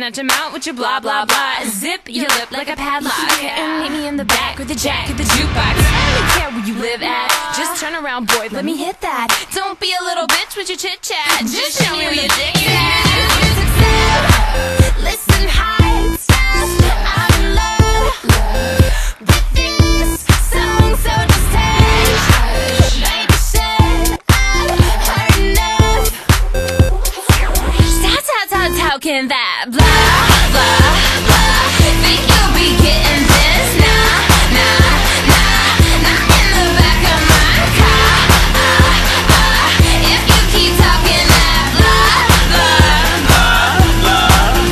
coming at your mouth with your blah blah blah. Zip your lip like a padlock. And meet me in the back with the jack of the jukebox. I don't care where you live at. Just turn around, boy, let me hit that. Don't be a little bitch with your chit chat. Just show me where your dick is talking that blah, blah, blah. Think you'll be getting this? Nah, nah, nah, nah. In the back of my car. Ah, ah. If you keep talking that blah, blah, blah.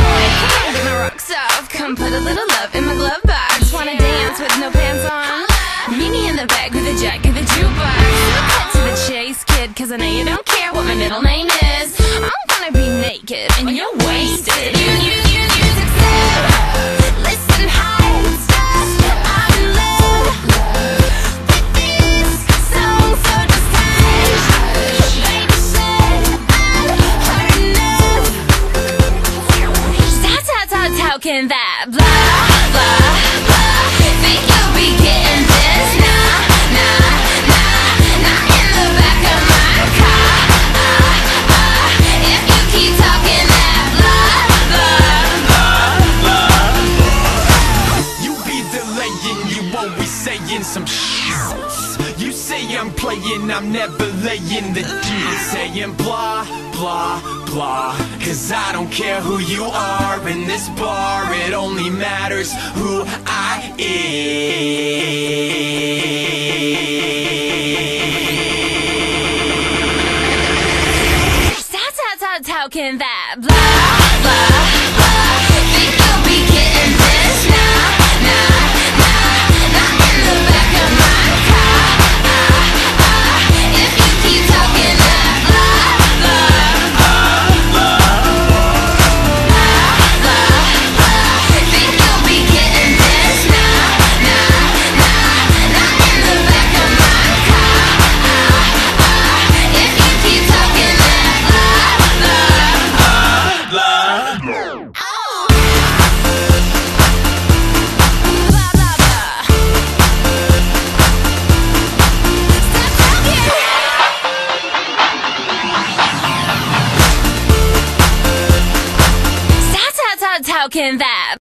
Boy, get my rocks off. Come put a little love in my glove box. Wanna dance with no pants on? Meet me in the back with a jack of the jukebox. Cut to the chase, kid, cause I know you don't care what my middle name is. I'm gonna be naked and you're wasted. You, you, you, succeed. Listen, stuff. I'm love this song. Baby, stop, stop talking that blah, blah. Always saying some shit. You say I'm playing, I'm never laying the deal. Saying blah, blah, blah. Cause I don't care who you are in this bar, it only matters who I am. Stop, stop, stop talking that blah, blah. how can that